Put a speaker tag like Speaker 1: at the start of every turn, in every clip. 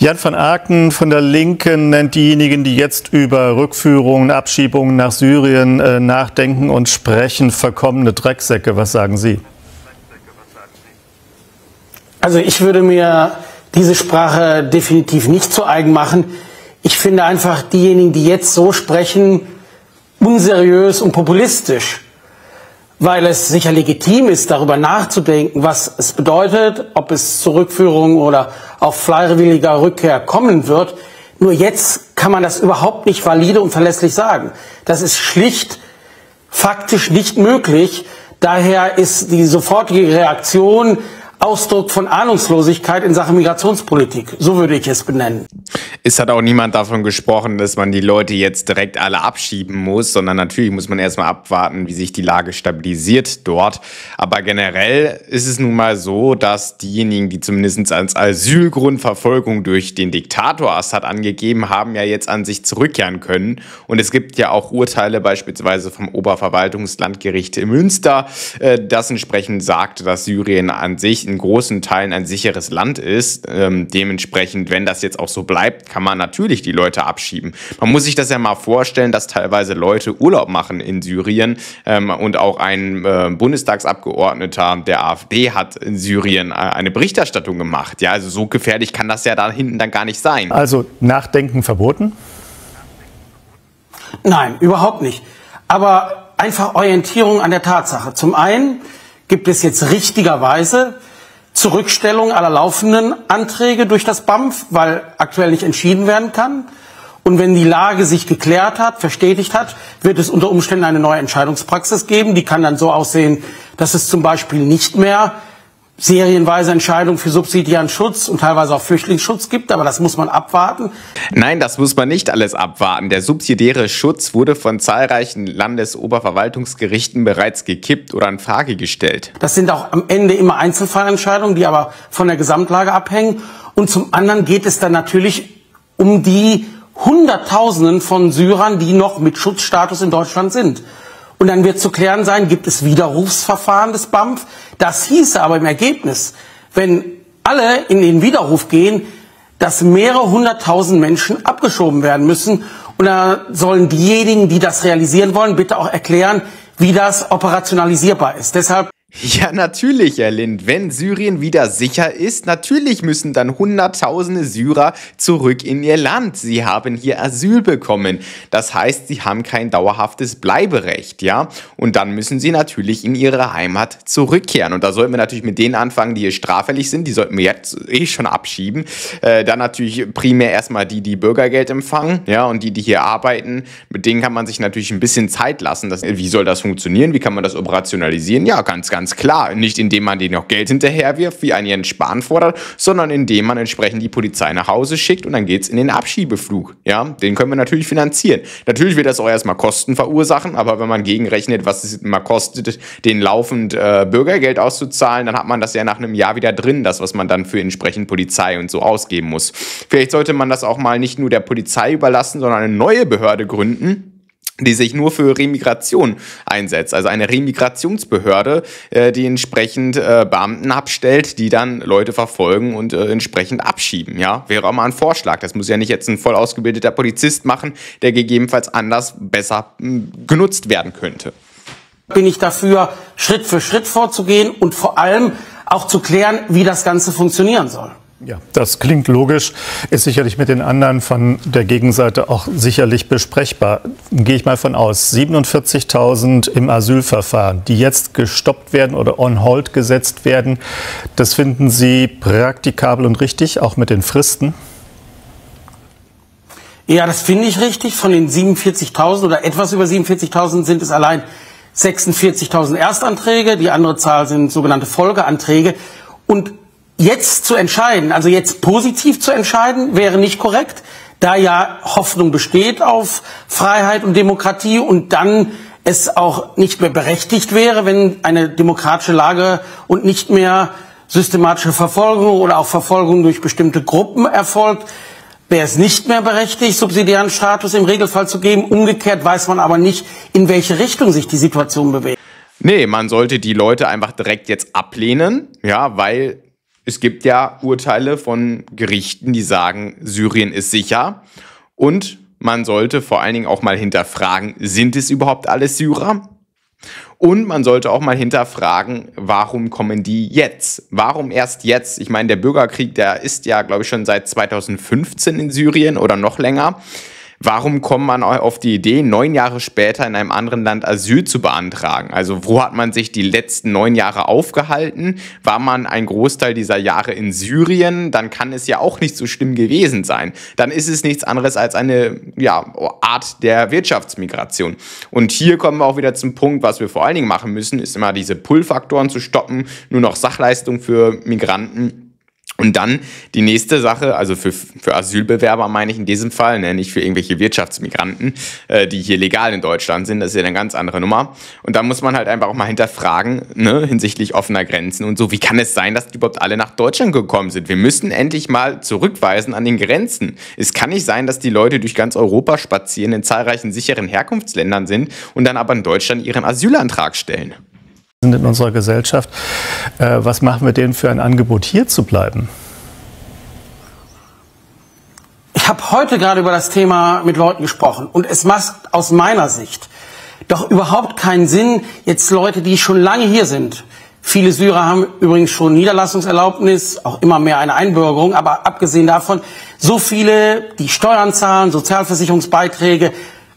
Speaker 1: Jan van Aken von der Linken nennt diejenigen, die jetzt über Rückführungen, Abschiebungen nach Syrien äh, nachdenken und sprechen, verkommene Drecksäcke. Was sagen Sie?
Speaker 2: Also ich würde mir diese Sprache definitiv nicht zu eigen machen. Ich finde einfach diejenigen, die jetzt so sprechen, unseriös und populistisch weil es sicher legitim ist, darüber nachzudenken, was es bedeutet, ob es zur Rückführung oder auf freiwilliger Rückkehr kommen wird. Nur jetzt kann man das überhaupt nicht valide und verlässlich sagen. Das ist schlicht faktisch nicht möglich. Daher ist die sofortige Reaktion Ausdruck von Ahnungslosigkeit in Sachen Migrationspolitik. So würde ich es benennen.
Speaker 3: Es hat auch niemand davon gesprochen, dass man die Leute jetzt direkt alle abschieben muss, sondern natürlich muss man erstmal abwarten, wie sich die Lage stabilisiert dort. Aber generell ist es nun mal so, dass diejenigen, die zumindest als Asylgrund Verfolgung durch den Diktator Assad angegeben haben, ja jetzt an sich zurückkehren können. Und es gibt ja auch Urteile beispielsweise vom Oberverwaltungslandgericht in Münster, äh, das entsprechend sagt, dass Syrien an sich in großen Teilen ein sicheres Land ist. Ähm, dementsprechend, wenn das jetzt auch so bleibt, kann man natürlich die Leute abschieben. Man muss sich das ja mal vorstellen, dass teilweise Leute Urlaub machen in Syrien ähm, und auch ein äh, Bundestagsabgeordneter der AfD hat in Syrien äh, eine Berichterstattung gemacht. Ja, also so gefährlich kann das ja da hinten dann gar nicht sein.
Speaker 1: Also Nachdenken verboten?
Speaker 2: Nein, überhaupt nicht. Aber einfach Orientierung an der Tatsache. Zum einen gibt es jetzt richtigerweise Zurückstellung aller laufenden Anträge durch das BAMF, weil aktuell nicht entschieden werden kann. Und wenn die Lage sich geklärt hat, verstetigt hat, wird es unter Umständen eine neue Entscheidungspraxis geben. Die kann dann so aussehen, dass es zum Beispiel nicht mehr serienweise Entscheidungen für subsidiären Schutz und teilweise auch Flüchtlingsschutz gibt, aber das muss man abwarten.
Speaker 3: Nein, das muss man nicht alles abwarten. Der subsidiäre Schutz wurde von zahlreichen Landesoberverwaltungsgerichten bereits gekippt oder in Frage gestellt.
Speaker 2: Das sind auch am Ende immer Einzelfallentscheidungen, die aber von der Gesamtlage abhängen. Und zum anderen geht es dann natürlich um die Hunderttausenden von Syrern, die noch mit Schutzstatus in Deutschland sind. Und dann wird zu klären sein, gibt es Widerrufsverfahren des BAMF? Das hieße aber im Ergebnis, wenn alle in den Widerruf gehen, dass mehrere hunderttausend Menschen abgeschoben werden müssen. Und da sollen diejenigen, die das realisieren wollen, bitte auch erklären, wie das operationalisierbar ist. Deshalb
Speaker 3: ja, natürlich, Herr Lind. Wenn Syrien wieder sicher ist, natürlich müssen dann Hunderttausende Syrer zurück in ihr Land. Sie haben hier Asyl bekommen. Das heißt, sie haben kein dauerhaftes Bleiberecht, ja? Und dann müssen sie natürlich in ihre Heimat zurückkehren. Und da sollten wir natürlich mit denen anfangen, die hier straffällig sind. Die sollten wir jetzt eh schon abschieben. Äh, dann natürlich primär erstmal die, die Bürgergeld empfangen, ja? Und die, die hier arbeiten. Mit denen kann man sich natürlich ein bisschen Zeit lassen. Das, wie soll das funktionieren? Wie kann man das operationalisieren? Ja, ganz, ganz ganz klar. Nicht indem man denen noch Geld hinterherwirft, wie ein Jens Spahn fordert, sondern indem man entsprechend die Polizei nach Hause schickt und dann geht es in den Abschiebeflug. Ja, den können wir natürlich finanzieren. Natürlich wird das auch erstmal Kosten verursachen, aber wenn man gegenrechnet, was es immer kostet, den laufend äh, Bürgergeld auszuzahlen, dann hat man das ja nach einem Jahr wieder drin, das, was man dann für entsprechend Polizei und so ausgeben muss. Vielleicht sollte man das auch mal nicht nur der Polizei überlassen, sondern eine neue Behörde gründen die sich nur für Remigration einsetzt. Also eine Remigrationsbehörde, äh, die entsprechend äh, Beamten abstellt, die dann Leute verfolgen und äh, entsprechend abschieben. Ja, wäre auch mal ein Vorschlag. Das muss ja nicht jetzt ein voll ausgebildeter Polizist machen, der gegebenenfalls anders besser hm, genutzt werden könnte.
Speaker 2: Bin ich dafür, Schritt für Schritt vorzugehen und vor allem auch zu klären, wie das Ganze funktionieren soll.
Speaker 1: Ja, das klingt logisch, ist sicherlich mit den anderen von der Gegenseite auch sicherlich besprechbar. Gehe ich mal von aus. 47.000 im Asylverfahren, die jetzt gestoppt werden oder on hold gesetzt werden, das finden Sie praktikabel und richtig, auch mit den Fristen?
Speaker 2: Ja, das finde ich richtig. Von den 47.000 oder etwas über 47.000 sind es allein 46.000 Erstanträge. Die andere Zahl sind sogenannte Folgeanträge. Und Jetzt zu entscheiden, also jetzt positiv zu entscheiden, wäre nicht korrekt, da ja Hoffnung besteht auf Freiheit und Demokratie und dann es auch nicht mehr berechtigt wäre, wenn eine demokratische Lage und nicht mehr systematische Verfolgung oder auch Verfolgung durch bestimmte Gruppen erfolgt, wäre es nicht mehr berechtigt, subsidiären Status im Regelfall zu geben. Umgekehrt weiß man aber nicht, in welche Richtung sich die Situation bewegt.
Speaker 3: Nee, man sollte die Leute einfach direkt jetzt ablehnen, ja, weil es gibt ja Urteile von Gerichten, die sagen, Syrien ist sicher. Und man sollte vor allen Dingen auch mal hinterfragen, sind es überhaupt alles Syrer? Und man sollte auch mal hinterfragen, warum kommen die jetzt? Warum erst jetzt? Ich meine, der Bürgerkrieg, der ist ja, glaube ich, schon seit 2015 in Syrien oder noch länger. Warum kommt man auf die Idee, neun Jahre später in einem anderen Land Asyl zu beantragen? Also wo hat man sich die letzten neun Jahre aufgehalten? War man ein Großteil dieser Jahre in Syrien? Dann kann es ja auch nicht so schlimm gewesen sein. Dann ist es nichts anderes als eine ja, Art der Wirtschaftsmigration. Und hier kommen wir auch wieder zum Punkt, was wir vor allen Dingen machen müssen, ist immer diese Pull-Faktoren zu stoppen, nur noch Sachleistung für Migranten und dann die nächste Sache, also für, für Asylbewerber meine ich in diesem Fall, ne, nicht für irgendwelche Wirtschaftsmigranten, äh, die hier legal in Deutschland sind, das ist ja eine ganz andere Nummer. Und da muss man halt einfach auch mal hinterfragen, ne, hinsichtlich offener Grenzen und so, wie kann es sein, dass die überhaupt alle nach Deutschland gekommen sind? Wir müssen endlich mal zurückweisen an den Grenzen. Es kann nicht sein, dass die Leute durch ganz Europa spazieren, in zahlreichen sicheren Herkunftsländern sind und dann aber in Deutschland ihren Asylantrag stellen
Speaker 1: sind in unserer Gesellschaft. Äh, was machen wir denen für ein Angebot, hier zu bleiben?
Speaker 2: Ich habe heute gerade über das Thema mit Leuten gesprochen und es macht aus meiner Sicht doch überhaupt keinen Sinn, jetzt Leute, die schon lange hier sind. Viele Syrer haben übrigens schon Niederlassungserlaubnis, auch immer mehr eine Einbürgerung, aber abgesehen davon, so viele, die Steuern zahlen, Sozialversicherungsbeiträge,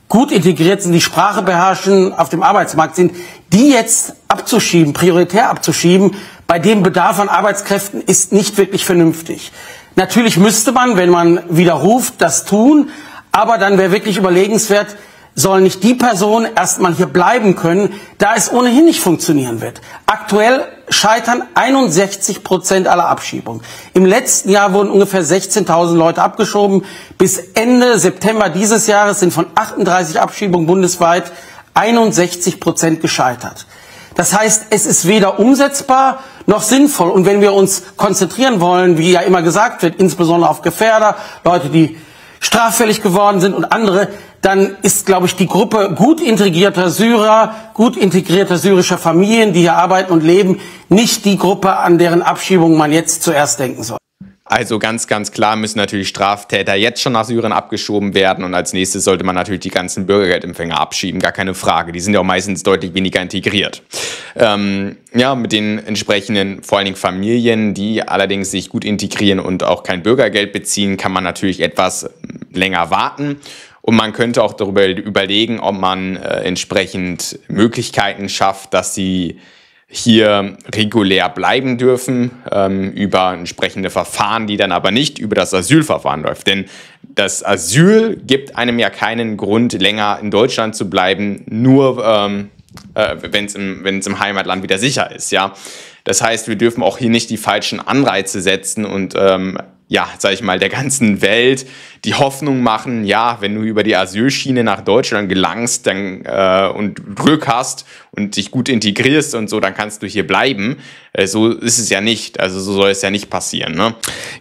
Speaker 2: gut integriert sind, die Sprache beherrschen, auf dem Arbeitsmarkt sind, die jetzt abzuschieben, prioritär abzuschieben, bei dem Bedarf an Arbeitskräften ist nicht wirklich vernünftig. Natürlich müsste man, wenn man widerruft, das tun, aber dann wäre wirklich überlegenswert, sollen nicht die Personen erstmal hier bleiben können, da es ohnehin nicht funktionieren wird. Aktuell scheitern 61 Prozent aller Abschiebungen. Im letzten Jahr wurden ungefähr 16.000 Leute abgeschoben. Bis Ende September dieses Jahres sind von 38 Abschiebungen bundesweit 61 Prozent gescheitert. Das heißt, es ist weder umsetzbar noch sinnvoll. Und wenn wir uns konzentrieren wollen, wie ja immer gesagt wird, insbesondere auf Gefährder, Leute, die straffällig geworden sind und andere, dann ist, glaube ich, die Gruppe gut integrierter Syrer, gut integrierter syrischer Familien, die hier arbeiten und leben, nicht die Gruppe, an deren Abschiebung man jetzt zuerst denken soll.
Speaker 3: Also ganz, ganz klar müssen natürlich Straftäter jetzt schon nach Syrien abgeschoben werden und als nächstes sollte man natürlich die ganzen Bürgergeldempfänger abschieben, gar keine Frage. Die sind ja auch meistens deutlich weniger integriert. Ähm, ja, mit den entsprechenden, vor allen Dingen Familien, die allerdings sich gut integrieren und auch kein Bürgergeld beziehen, kann man natürlich etwas länger warten. Und man könnte auch darüber überlegen, ob man äh, entsprechend Möglichkeiten schafft, dass sie hier regulär bleiben dürfen ähm, über entsprechende Verfahren, die dann aber nicht über das Asylverfahren läuft. Denn das Asyl gibt einem ja keinen Grund, länger in Deutschland zu bleiben, nur ähm, äh, wenn es im, im Heimatland wieder sicher ist. Ja? Das heißt, wir dürfen auch hier nicht die falschen Anreize setzen und ähm, ja, sag ich mal, der ganzen Welt die Hoffnung machen, ja, wenn du über die Asylschiene nach Deutschland gelangst dann, äh, und Glück hast und dich gut integrierst und so, dann kannst du hier bleiben. Äh, so ist es ja nicht. Also so soll es ja nicht passieren. Ne?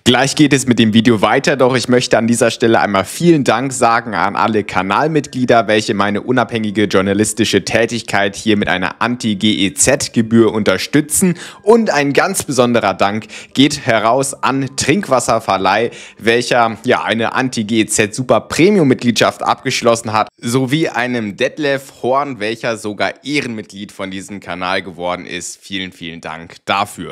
Speaker 3: Gleich geht es mit dem Video weiter, doch ich möchte an dieser Stelle einmal vielen Dank sagen an alle Kanalmitglieder, welche meine unabhängige journalistische Tätigkeit hier mit einer Anti-GEZ-Gebühr unterstützen. Und ein ganz besonderer Dank geht heraus an Trinkwasserverleih, welcher ja eine Anti Anti-GEZ Super Premium-Mitgliedschaft abgeschlossen hat, sowie einem Detlef Horn, welcher sogar Ehrenmitglied von diesem Kanal geworden ist. Vielen, vielen Dank dafür.